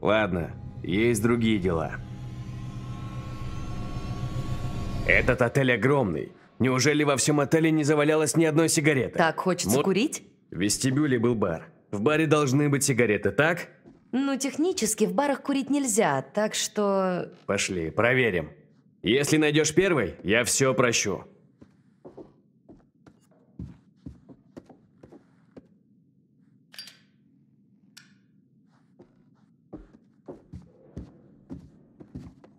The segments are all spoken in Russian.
Ладно, есть другие дела. Этот отель огромный. Неужели во всем отеле не завалялось ни одной сигареты? Так хочется Мо- курить? В вестибюле был бар. В баре должны быть сигареты, так? Ну, технически в барах курить нельзя, так что... Пошли, проверим. Если найдешь первый, я все прощу.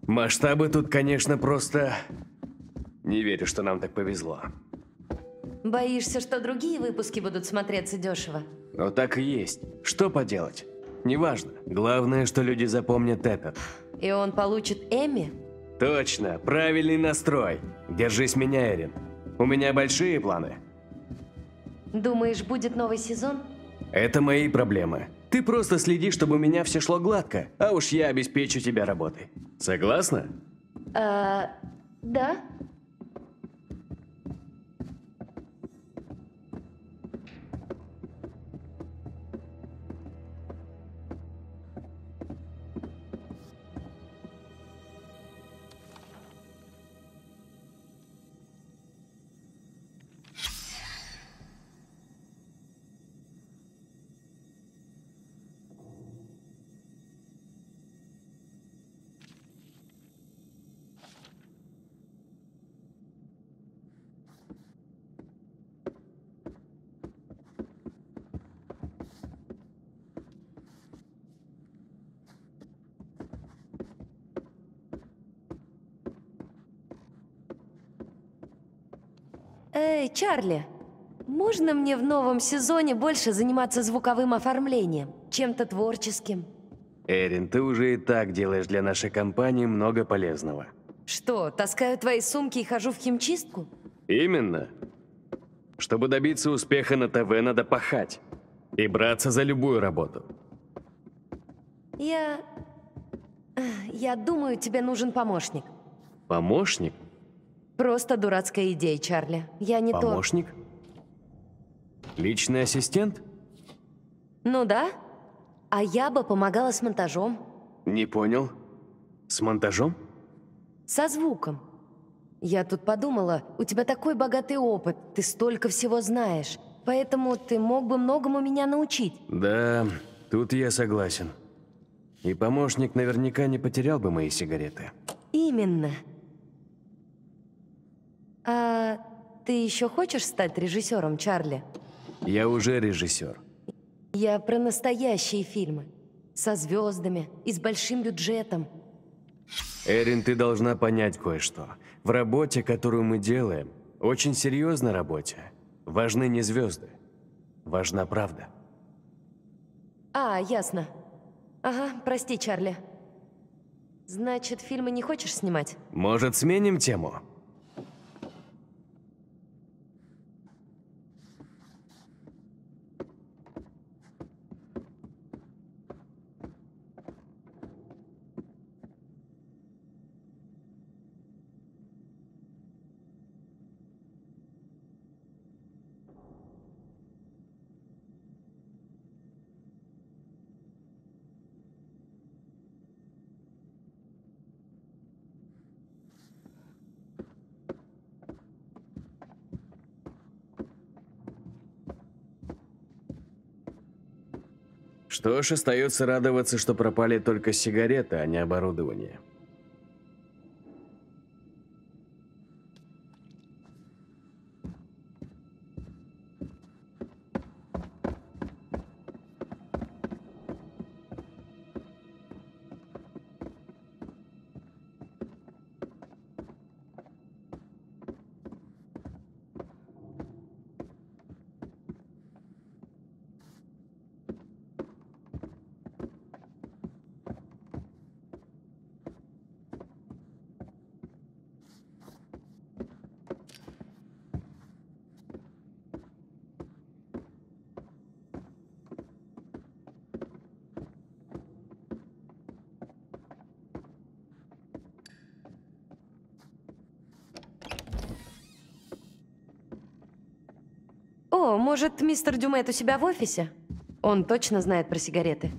Масштабы тут, конечно, просто... Не верю, что нам так повезло. Боишься, что другие выпуски будут смотреться дешево? Но так и есть. Что поделать? Неважно. Главное, что люди запомнят этот. И он получит Эмми? Точно, правильный настрой. Держись меня, Эрин. У меня большие планы. Думаешь, будет новый сезон? Это мои проблемы. Ты просто следи, чтобы у меня все шло гладко, а уж я обеспечу тебя работой. Согласна? А, да. Эй, Чарли, можно мне в новом сезоне больше заниматься звуковым оформлением, чем-то творческим? Эрин, ты уже и так делаешь для нашей компании много полезного. Что, таскаю твои сумки и хожу в химчистку? Именно. Чтобы добиться успеха на ТВ, надо пахать. И браться за любую работу. Я... Я думаю, тебе нужен помощник. Помощник? Просто дурацкая идея, Чарли. Я не то... Помощник? Личный ассистент? Ну да. А я бы помогала с монтажом. Не понял. С монтажом? Со звуком. Я тут подумала, у тебя такой богатый опыт, ты столько всего знаешь. Поэтому ты мог бы многому меня научить. Да, тут я согласен. И помощник наверняка не потерял бы мои сигареты. Именно. А ты еще хочешь стать режиссером, Чарли? Я уже режиссер. Я про настоящие фильмы. Со звездами и с большим бюджетом. Эрин, ты должна понять кое-что. В работе, которую мы делаем, очень серьезной работе, важны не звезды. Важна правда. А, ясно. Ага, прости, Чарли. Значит, фильмы не хочешь снимать? Может, сменим тему? Что ж, остается радоваться, что пропали только сигареты, а не оборудование. Может, мистер Дюмет у себя в офисе? Он точно знает про сигареты.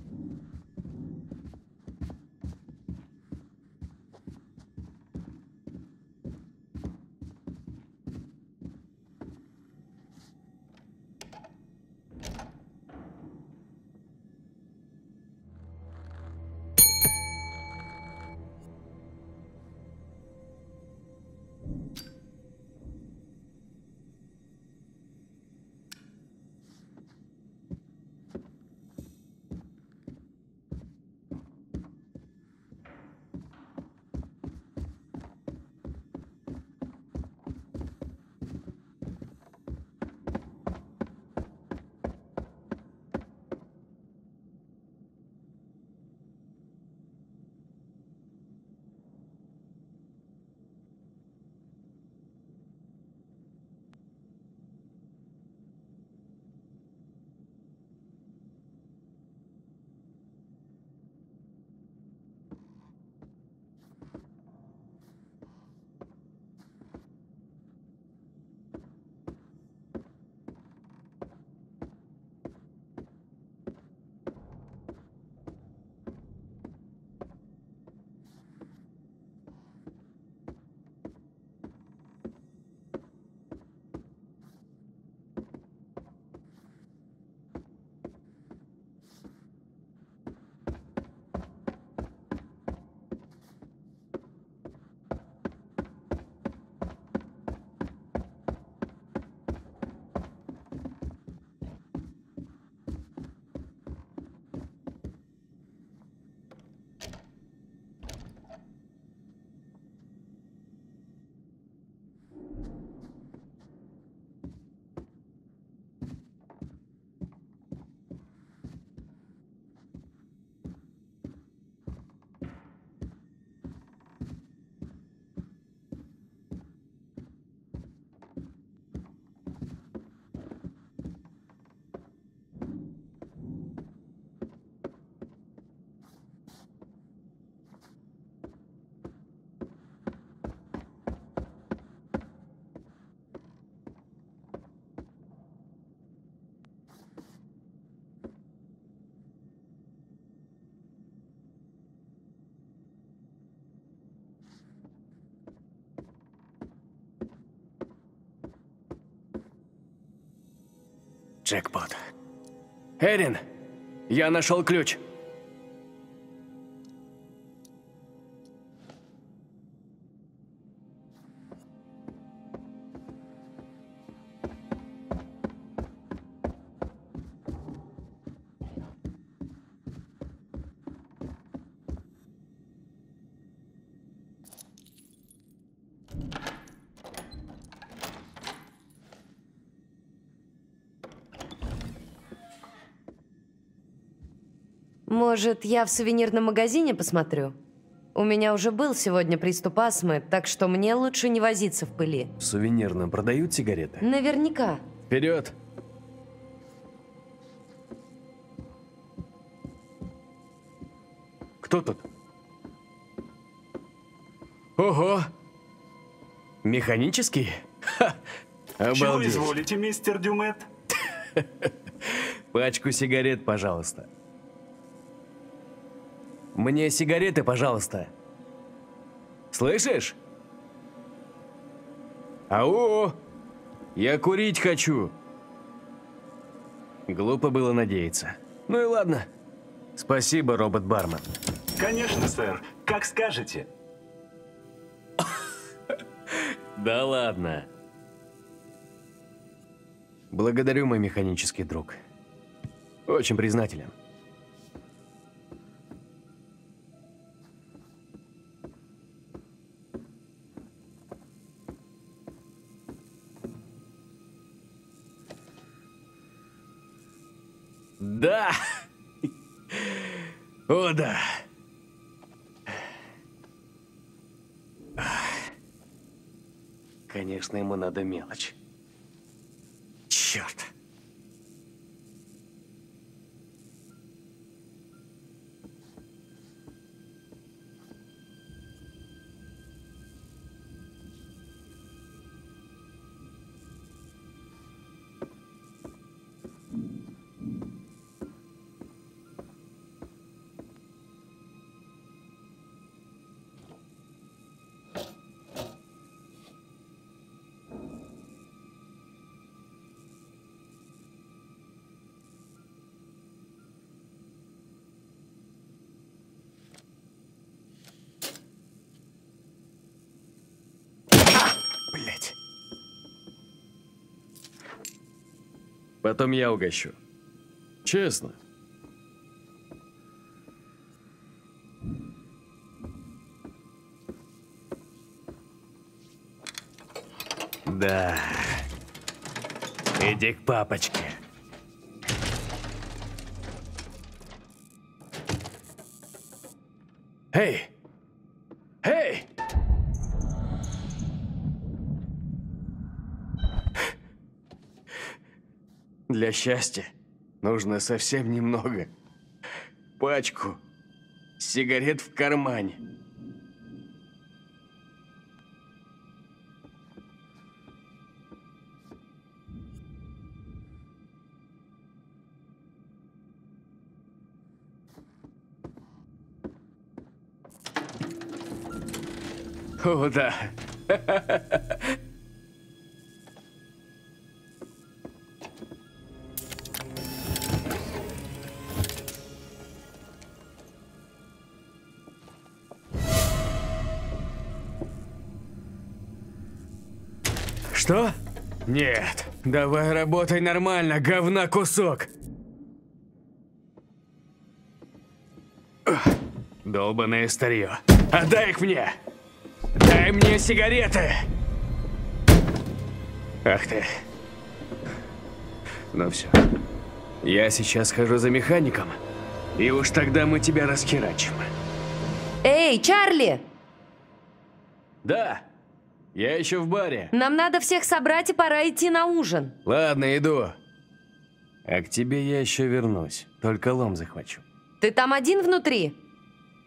Джекпот. Эрин, я нашел ключ. Может, я в сувенирном магазине посмотрю? У меня уже был сегодня приступ астмы, так что мне лучше не возиться в пыли. В сувенирном продают сигареты? Наверняка. Вперед! Кто тут? Ого! Механический? Ха! Чего Обалдеть. изволите, мистер Дюмет? Пачку сигарет, пожалуйста. Мне сигареты, пожалуйста. Слышишь? Ау! Я курить хочу. Глупо было надеяться. Ну и ладно. Спасибо, робот-бармен. Конечно, сэр. Как скажете. Да ладно. Благодарю, мой механический друг. Очень признателен. Да! О, да! Конечно, ему надо мелочь. Черт. Потом я угощу. Честно. Да. Иди к папочке. Эй! Для счастья нужно совсем немного. Пачку сигарет в кармане. О, да. Нет. Давай работай нормально, говна кусок. Ugh, Долбаное старье. Отдай их мне! Дай мне сигареты! Ах ты. Ну все. Я сейчас хожу за механиком, и уж тогда мы тебя расхерачим. Эй, Чарли! Да, я еще в баре. Нам надо всех собрать и пора идти на ужин. Ладно, иду. А к тебе я еще вернусь. Только лом захвачу. Ты там один внутри?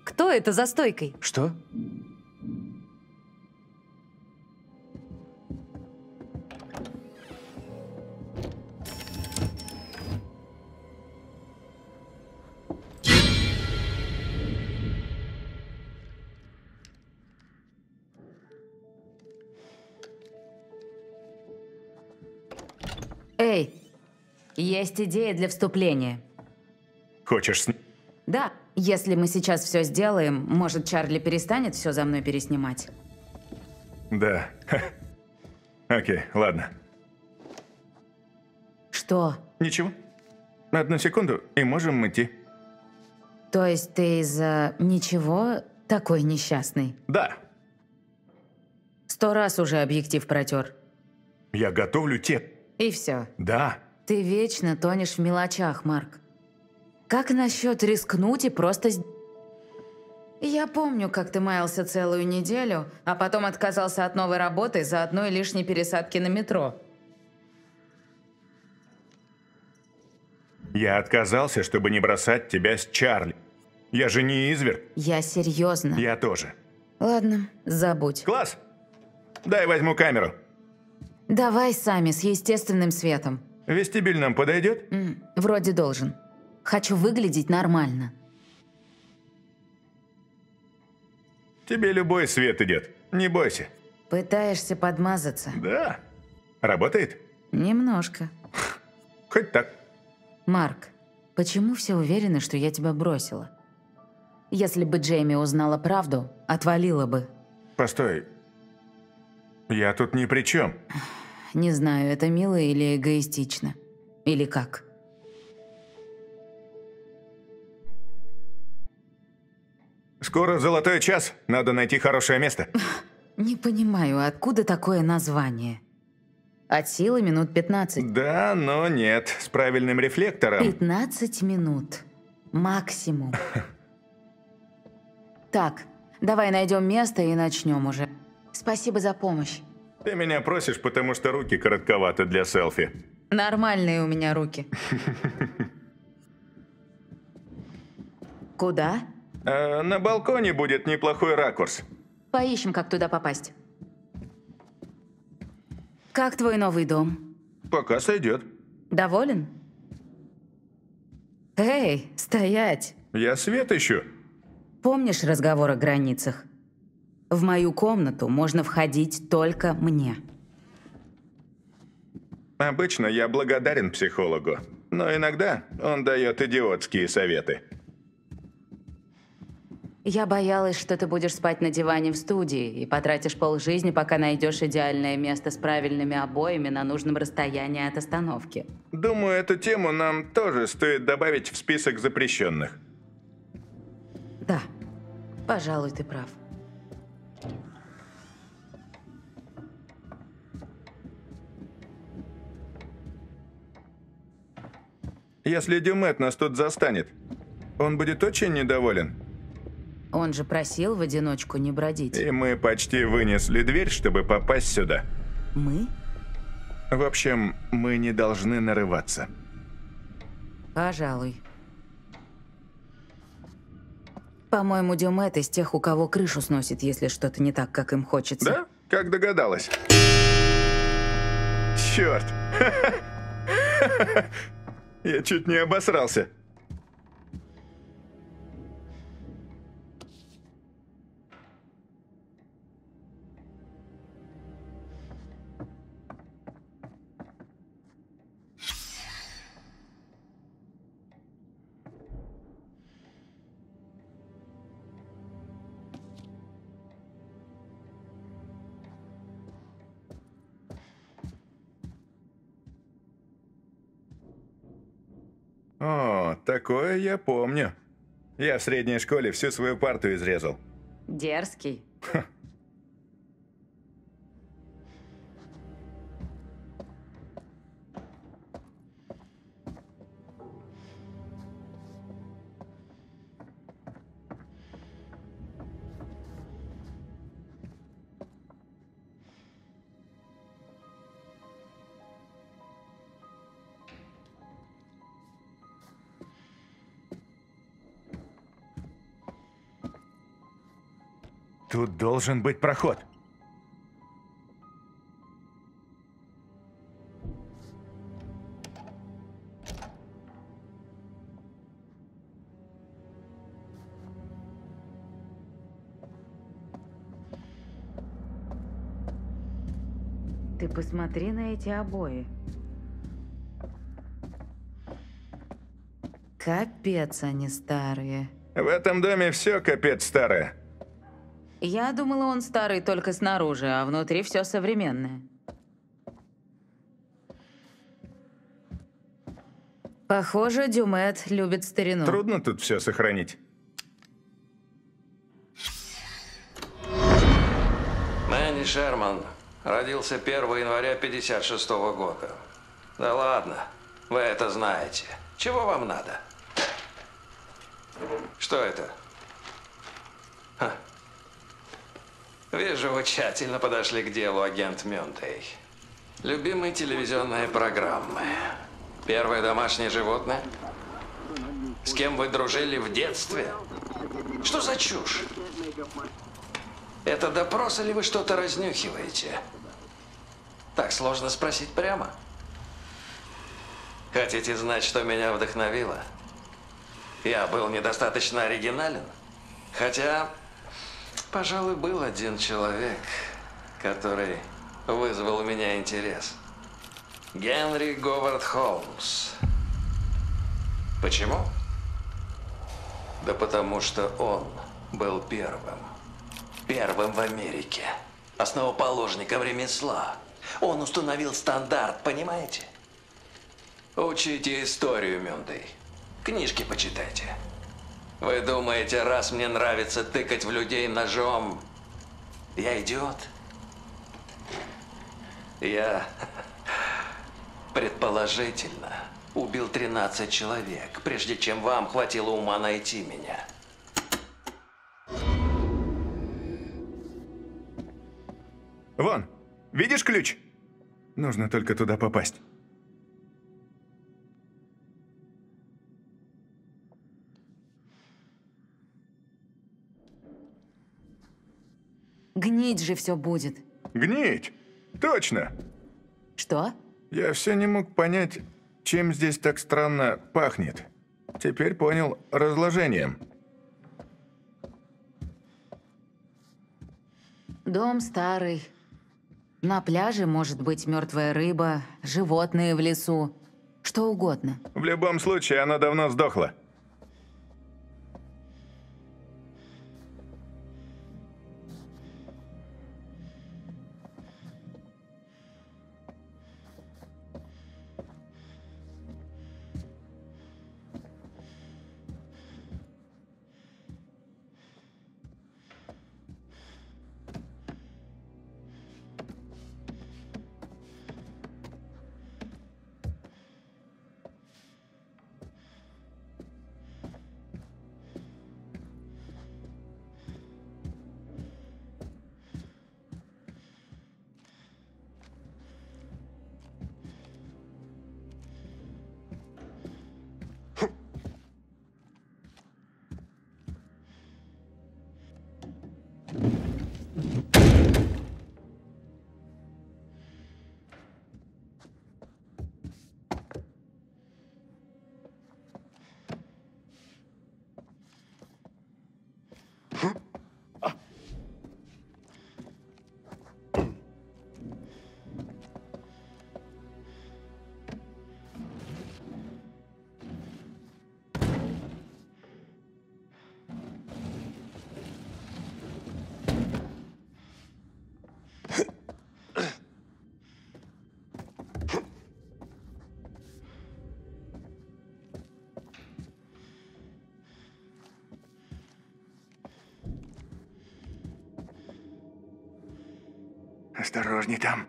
Кто это за стойкой? Что? Эй, Есть идея для вступления. Хочешь с... Да, если мы сейчас все сделаем, может, Чарли перестанет все за мной переснимать? Да. Окей, ладно. Что? Ничего. Одну секунду, и можем идти. То есть ты из-за ничего такой несчастный? Да. Сто раз уже объектив протер. Я готовлю те... И все. Да. Ты вечно тонешь в мелочах, Марк. Как насчет рискнуть и просто... Я помню, как ты маялся целую неделю, а потом отказался от новой работы из-за одной лишней пересадки на метро. Я отказался, чтобы не бросать тебя с Чарли. Я же не изверг. Я серьезно. Я тоже. Ладно, забудь. Класс. Дай возьму камеру. Давай сами, с естественным светом. Вестибюль нам подойдет? М, Вроде должен. Хочу выглядеть нормально. Тебе любой свет идет. Не бойся. Пытаешься подмазаться? Да. Работает? Немножко. Хоть так. Марк, почему все уверены, что я тебя бросила? Если бы Джейми узнала правду, отвалила бы. Постой. Я тут ни при чем. Не знаю, это мило или эгоистично. Или как? Скоро золотой час. Надо найти хорошее место. Не понимаю, откуда такое название? От силы минут 15. Да, но нет. С правильным рефлектором. 15 минут. Максимум. Так, давай найдем место и начнем уже. Спасибо за помощь. Ты меня просишь, потому что руки коротковаты для селфи. Нормальные у меня руки. Куда? А на балконе будет неплохой ракурс. Поищем, как туда попасть. Как твой новый дом? Пока сойдет. Доволен? Эй, стоять! Я свет ищу. Помнишь разговор о границах? В мою комнату можно входить только мне. Обычно я благодарен психологу, но иногда он дает идиотские советы. Я боялась, что ты будешь спать на диване в студии и потратишь полжизни, пока найдешь идеальное место с правильными обоями на нужном расстоянии от остановки. Думаю, эту тему нам тоже стоит добавить в список запрещенных. Да, пожалуй, ты прав. Если Дюмет нас тут застанет, он будет очень недоволен. Он же просил в одиночку не бродить. И мы почти вынесли дверь, чтобы попасть сюда. Мы? В общем, мы не должны нарываться. Пожалуй. По-моему, Дюмет из тех, у кого крышу сносит, если что-то не так, как им хочется. Да? Как догадалась? Черт! Я чуть не обосрался. О, такое я помню. Я в средней школе всю свою парту изрезал. Дерзкий. Тут должен быть проход. Ты посмотри на эти обои. Капец они старые. В этом доме все капец старое. Я думала, он старый только снаружи, а внутри все современное. Похоже, Дюмет любит старину. Трудно тут все сохранить. Мэнни Шерман родился 1 января 56 года. Да ладно, вы это знаете. Чего вам надо? Что это? Вижу, вы тщательно подошли к делу, агент Мюнтей. Любимые телевизионные программы. Первое домашнее животное? С кем вы дружили в детстве? Что за чушь? Это допрос или вы что-то разнюхиваете? Так сложно спросить прямо. Хотите знать, что меня вдохновило? Я был недостаточно оригинален. Хотя, пожалуй, был один человек, который вызвал у меня интерес. Генри Говард Холмс. Почему? Да потому что он был первым. Первым в Америке. Основоположником ремесла. Он установил стандарт, понимаете? Учите историю, Мюндей. Книжки почитайте. Вы думаете, раз мне нравится тыкать в людей ножом, я идиот? Я, предположительно, убил 13 человек, прежде чем вам хватило ума найти меня. Вон, видишь ключ? Нужно только туда попасть. Гнить же все будет. Гнить! Точно! Что? Я все не мог понять, чем здесь так странно пахнет. Теперь понял разложением. Дом старый. На пляже может быть мертвая рыба, животные в лесу, что угодно. В любом случае, она давно сдохла. Осторожней там.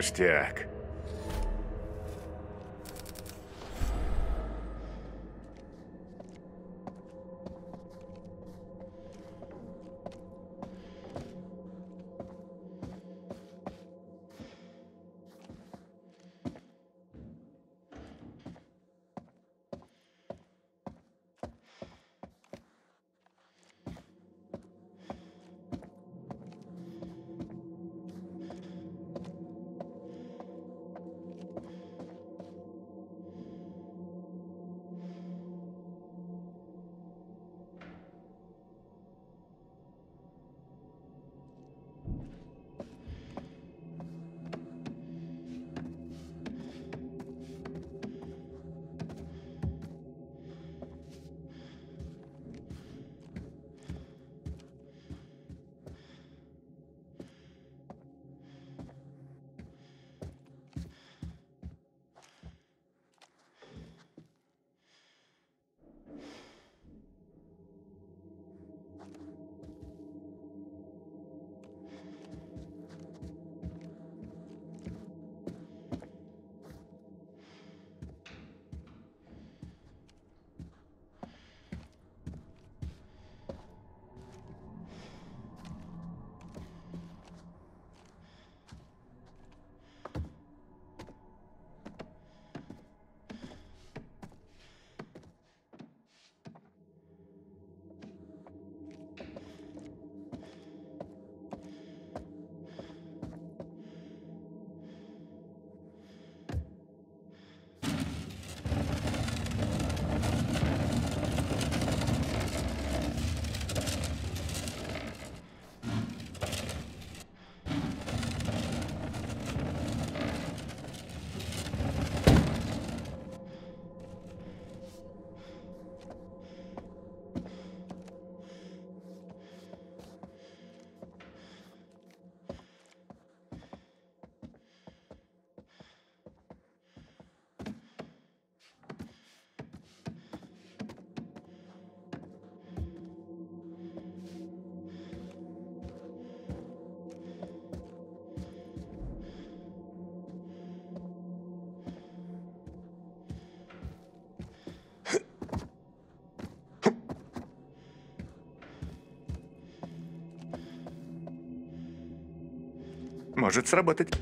Ништяк. Может сработать.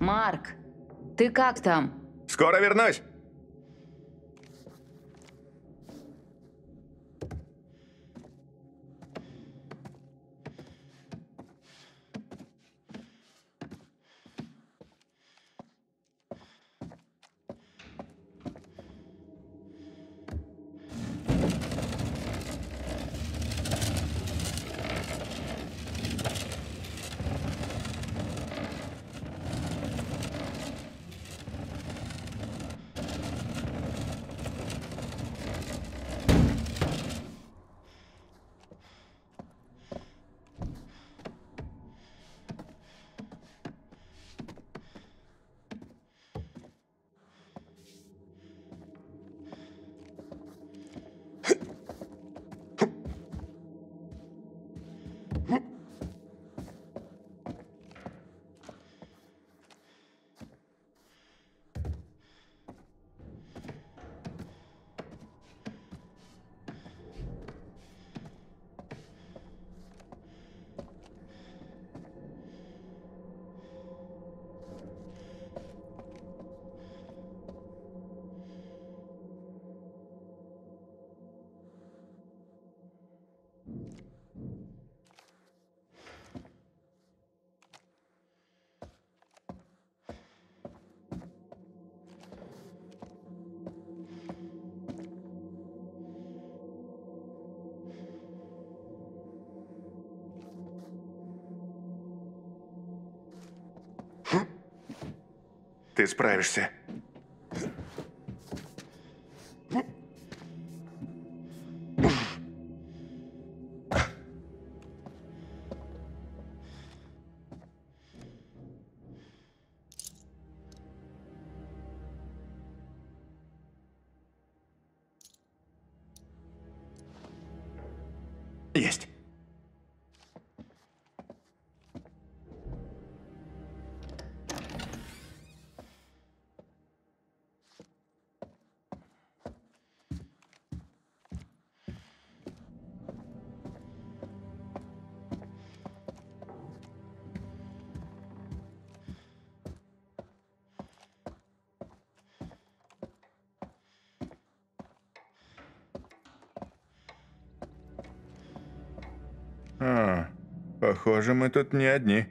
Марк, ты как там? Скоро вернусь. Ты справишься. Похоже, мы тут не одни.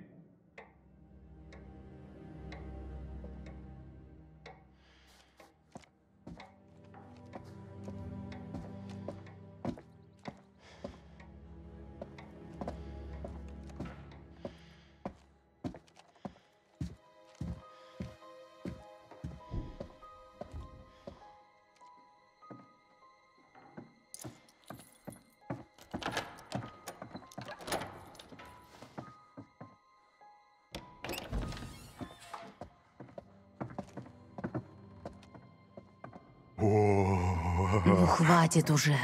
Ну, хватит уже.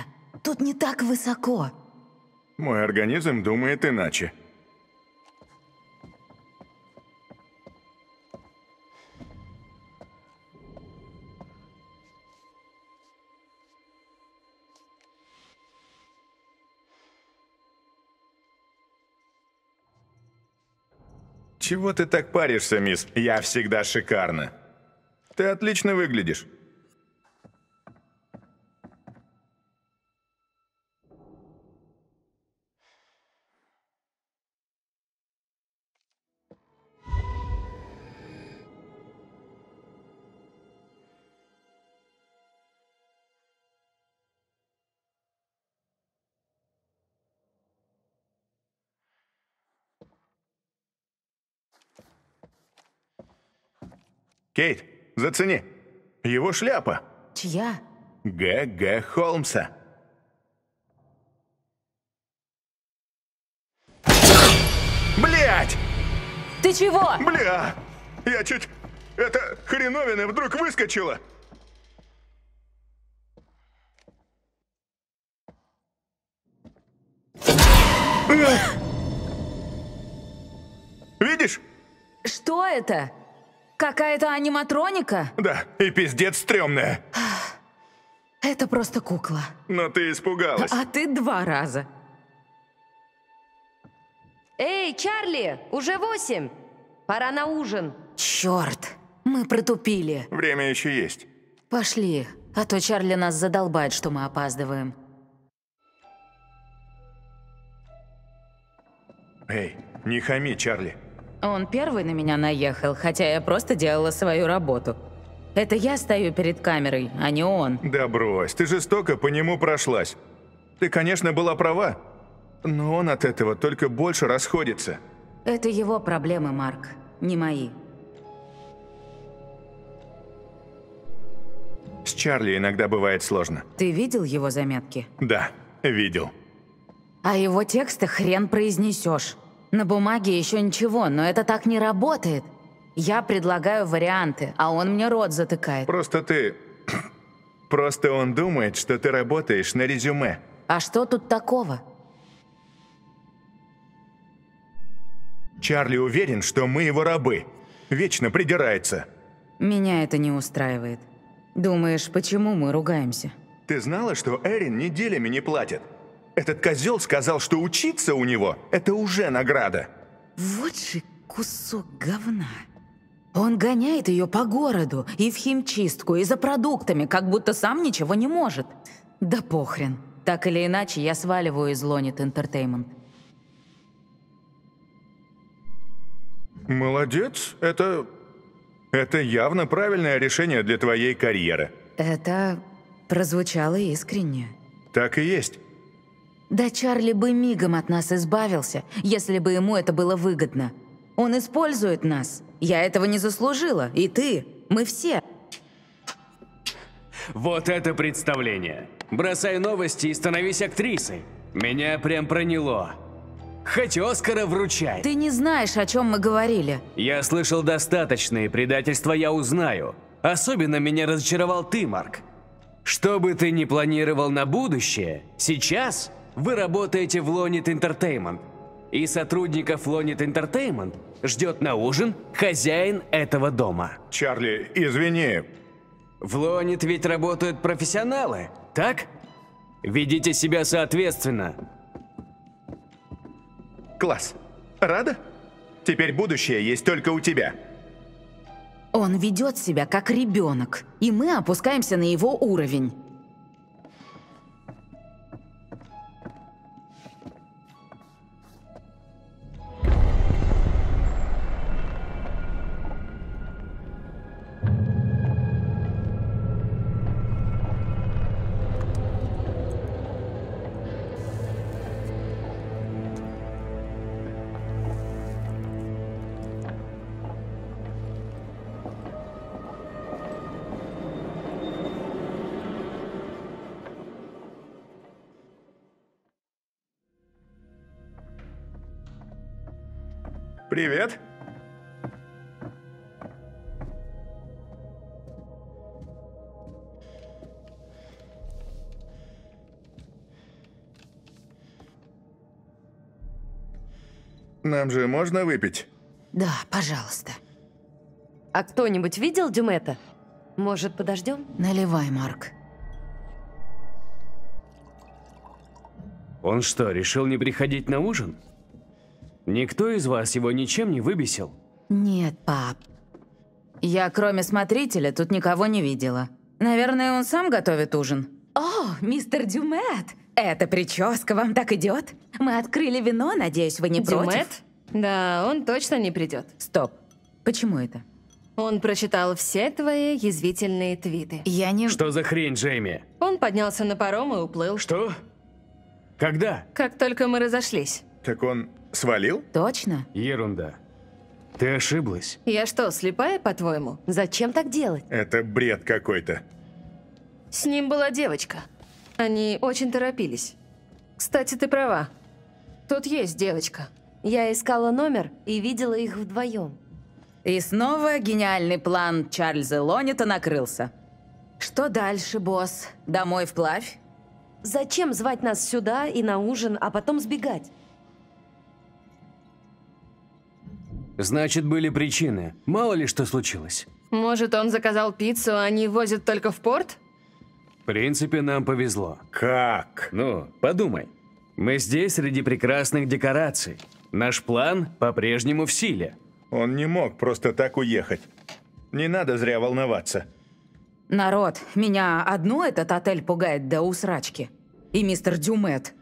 Тут не так высоко. Мой организм думает иначе. Чего ты так паришься, мисс? Я всегда шикарна. Ты отлично выглядишь. Кейт, зацени. Его шляпа. Чья? Г.Г. Холмса. Блять! Ты чего? Бля! Я чуть... Это хреновина вдруг выскочила. Видишь? Что это? Какая-то аниматроника? Да, и пиздец стрёмная. Это просто кукла. Но ты испугалась. А ты два раза. Эй, Чарли, уже восемь. Пора на ужин. Черт, мы протупили. Время еще есть. Пошли, а то Чарли нас задолбает, что мы опаздываем. Эй, не хами, Чарли. Он первый на меня наехал, хотя я просто делала свою работу. Это я стою перед камерой, а не он. Да брось, ты жестоко по нему прошлась. Ты, конечно, была права, но он от этого только больше расходится. Это его проблемы, Марк, не мои. С Чарли иногда бывает сложно. Ты видел его заметки? Да, видел. А его тексты хрен произнесешь. На бумаге еще ничего, но это так не работает. Я предлагаю варианты, а он мне рот затыкает. Просто ты... Просто он думает, что ты работаешь на резюме. А что тут такого? Чарли уверен, что мы его рабы. Вечно придирается. Меня это не устраивает. Думаешь, почему мы ругаемся? Ты знала, что Эрин неделями не платит? Этот козел сказал, что учиться у него – это уже награда. Вот же кусок говна. Он гоняет ее по городу и в химчистку, и за продуктами, как будто сам ничего не может. Да похрен. Так или иначе, я сваливаю из Лонит Entertainment. Молодец. Это... Это явно правильное решение для твоей карьеры. Это прозвучало искренне. Так и есть. Да Чарли бы мигом от нас избавился, если бы ему это было выгодно. Он использует нас. Я этого не заслужила. И ты. Мы все. Вот это представление. Бросай новости и становись актрисой. Меня прям проняло. Хоть Оскара вручай. Ты не знаешь, о чем мы говорили. Я слышал достаточно, и предательства я узнаю. Особенно меня разочаровал ты, Марк. Что бы ты ни планировал на будущее, сейчас вы работаете в Lonit Entertainment. И сотрудников Lonit Entertainment ждет на ужин хозяин этого дома. Чарли, извини. В Lonit ведь работают профессионалы, так? Ведите себя соответственно. Класс. Рада? Теперь будущее есть только у тебя. Он ведет себя как ребенок, и мы опускаемся на его уровень. Привет. Нам же можно выпить? Да, пожалуйста. А кто-нибудь видел Дюмета? Может, подождем? Наливай, Марк. Он что, решил не приходить на ужин? Никто из вас его ничем не выбесил? Нет, пап. Я, кроме смотрителя, тут никого не видела. Наверное, он сам готовит ужин. О, мистер Дюмет! Эта прическа вам так идет? Мы открыли вино, надеюсь, вы не Дюмет? против? Да, он точно не придет. Стоп. Почему это? Он прочитал все твои язвительные твиты. Я не... Что за хрень, Джейми? Он поднялся на паром и уплыл. Что? Когда? Как только мы разошлись. Так он свалил? Точно? Ерунда. Ты ошиблась. Я что, слепая, по-твоему? Зачем так делать? Это бред какой-то. С ним была девочка. Они очень торопились. Кстати, ты права. Тут есть девочка. Я искала номер и видела их вдвоем. И снова гениальный план Чарльза Лонита накрылся. Что дальше, босс? Домой вплавь? Зачем звать нас сюда и на ужин, а потом сбегать? Значит, были причины. Мало ли что случилось. Может, он заказал пиццу, а они возят только в порт? В принципе, нам повезло. Как? Ну, подумай. Мы здесь среди прекрасных декораций. Наш план по-прежнему в силе. Он не мог просто так уехать. Не надо зря волноваться. Народ, меня одну этот отель пугает до усрачки. И мистер Дюмет.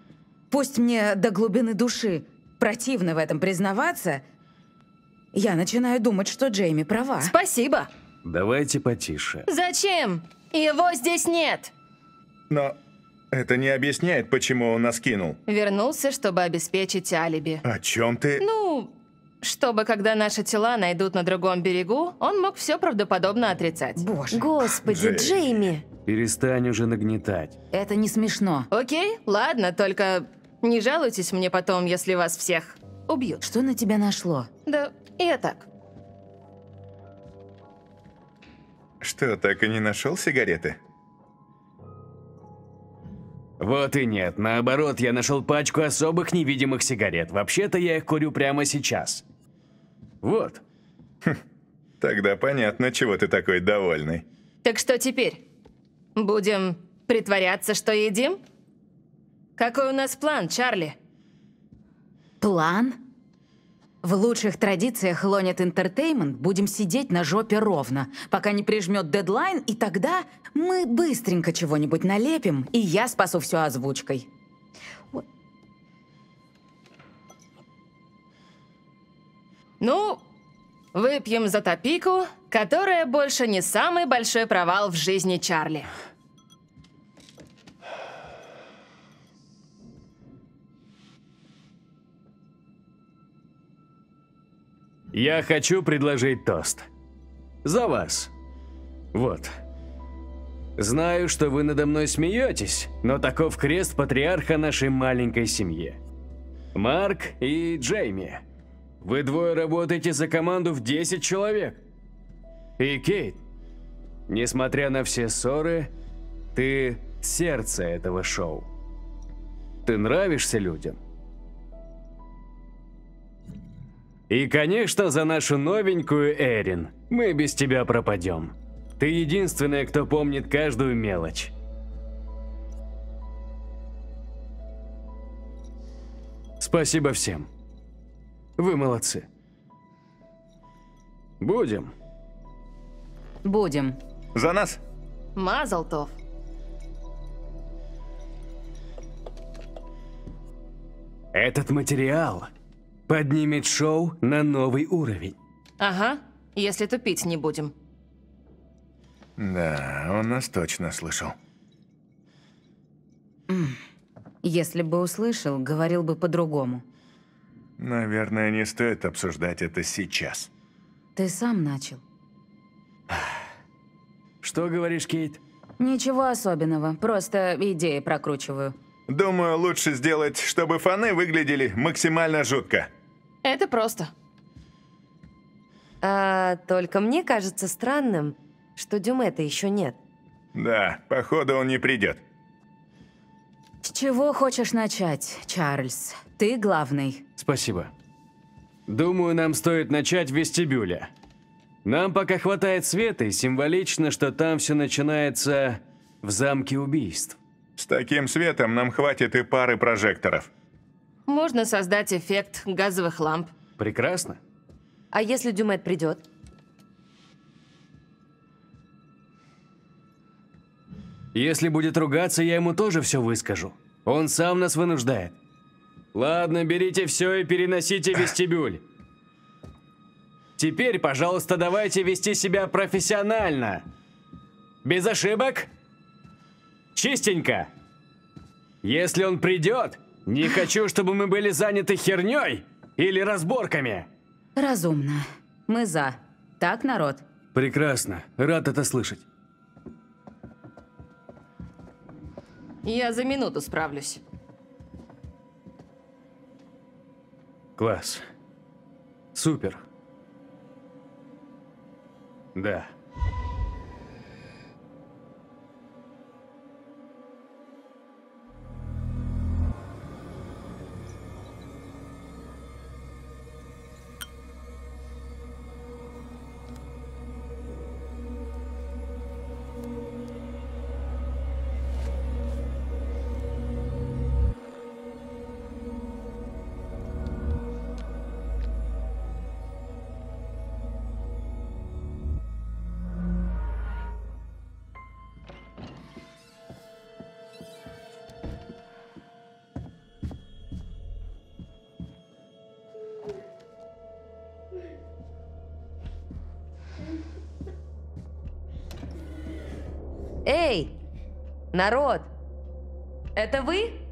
Пусть мне до глубины души противно в этом признаваться, я начинаю думать, что Джейми права. Спасибо. Давайте потише. Зачем? Его здесь нет. Но это не объясняет, почему он нас кинул. Вернулся, чтобы обеспечить алиби. О чем ты? Ну, чтобы, когда наши тела найдут на другом берегу, он мог все правдоподобно отрицать. Боже, Господи, Джейми. Джейми! Перестань уже нагнетать. это не смешно. Окей, ладно, только не жалуйтесь мне потом, если вас всех убьют. Что на тебя нашло? Да, я так. Что, так и не нашел сигареты? Вот и нет. Наоборот, я нашел пачку особых невидимых сигарет. Вообще-то я их курю прямо сейчас. Вот. Тогда понятно, чего ты такой довольный. Так что теперь? Будем притворяться, что едим? Какой у нас план, Чарли? План? В лучших традициях Лонит Entertainment будем сидеть на жопе ровно, пока не прижмет дедлайн, и тогда мы быстренько чего-нибудь налепим, и я спасу все озвучкой. Ну, выпьем за Топику, которая больше не самый большой провал в жизни Чарли. Я хочу предложить тост. За вас. Вот. Знаю, что вы надо мной смеетесь, но таков крест патриарха нашей маленькой семье. Марк и Джейми. Вы двое работаете за команду в 10 человек. И Кейт, несмотря на все ссоры, ты сердце этого шоу. Ты нравишься людям. И, конечно, за нашу новенькую Эрин. Мы без тебя пропадем. Ты единственная, кто помнит каждую мелочь. Спасибо всем. Вы молодцы. Будем. Будем. За нас? Мазалтов. Этот материал поднимет шоу на новый уровень. Ага, если тупить не будем. Да, он нас точно слышал. Если бы услышал, говорил бы по-другому. Наверное, не стоит обсуждать это сейчас. Ты сам начал. Что говоришь, Кейт? Ничего особенного, просто идеи прокручиваю. Думаю, лучше сделать, чтобы фаны выглядели максимально жутко. Это просто. А, только мне кажется странным, что Дюмета еще нет. Да, походу он не придет. С чего хочешь начать, Чарльз? Ты главный. Спасибо. Думаю, нам стоит начать в вестибюле. Нам пока хватает света, и символично, что там все начинается в замке убийств. С таким светом нам хватит и пары прожекторов. Можно создать эффект газовых ламп. Прекрасно. А если Дюмет придет? Если будет ругаться, я ему тоже все выскажу. Он сам нас вынуждает. Ладно, берите все и переносите в вестибюль. Теперь, пожалуйста, давайте вести себя профессионально. Без ошибок. Чистенько. Если он придет, не хочу, чтобы мы были заняты херней или разборками. Разумно. Мы за. Так, народ? Прекрасно. Рад это слышать. Я за минуту справлюсь. Класс. Супер. Да. Эй, народ! Это вы?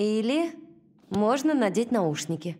Или можно надеть наушники.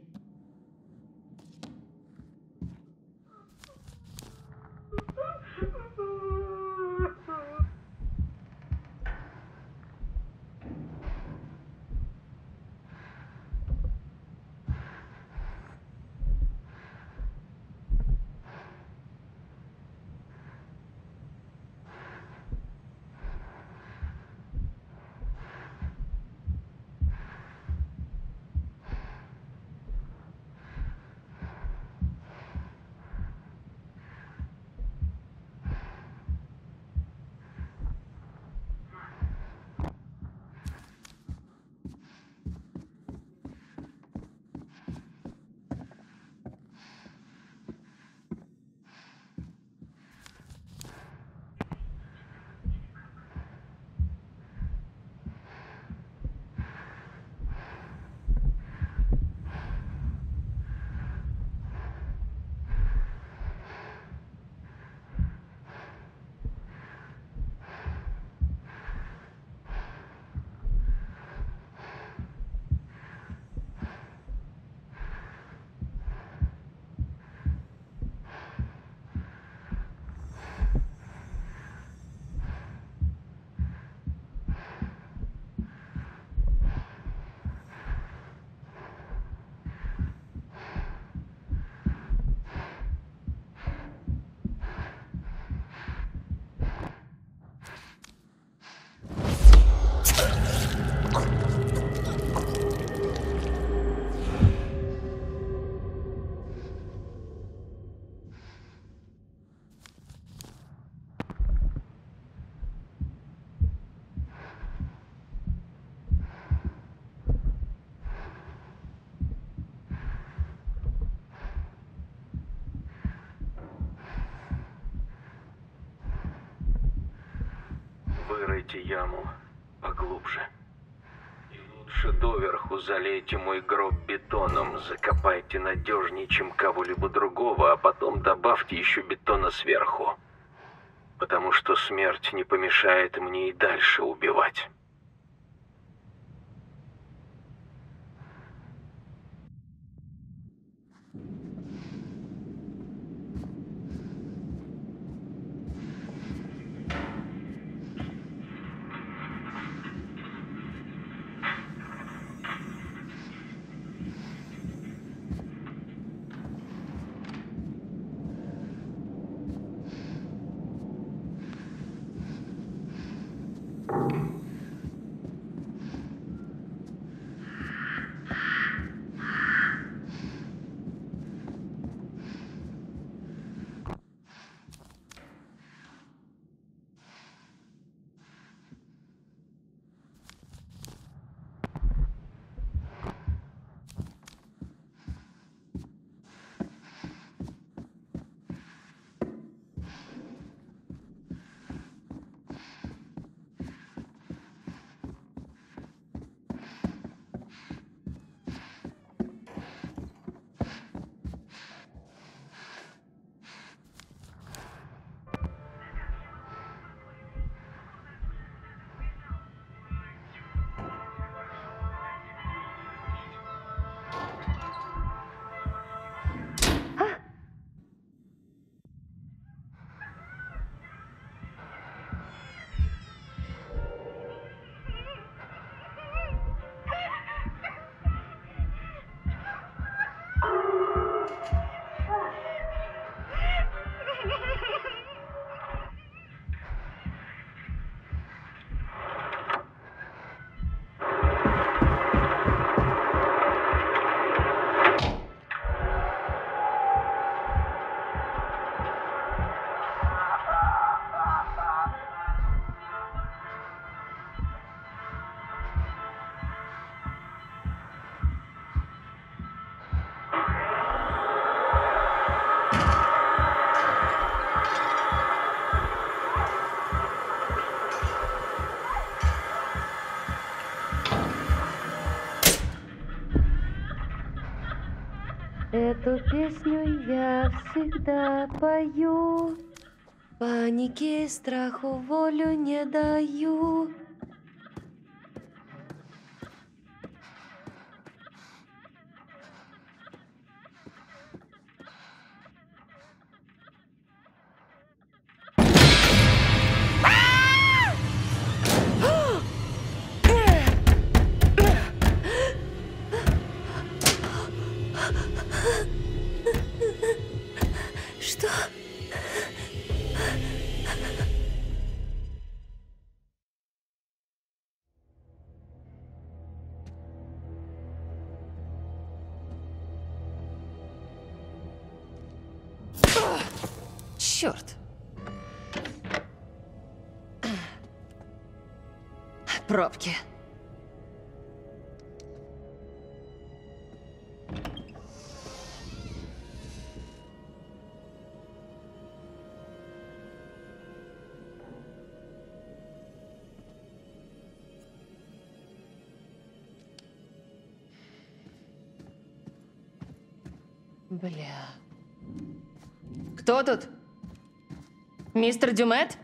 Выкопайте яму поглубже. И лучше доверху залейте мой гроб бетоном, закопайте надежнее, чем кого-либо другого, а потом добавьте еще бетона сверху. Потому что смерть не помешает мне и дальше убивать. Эту песню я всегда пою. Панике страху волю не даю. Черт! Пробки. Бля. Кто тут? Мистер Дюмет?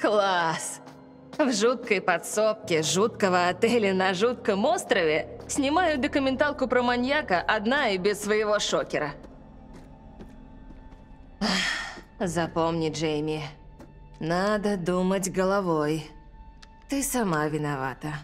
Класс! В жуткой подсобке жуткого отеля на жутком острове снимаю документалку про маньяка одна и без своего шокера. Запомни, Джейми, надо думать головой. Ты сама виновата.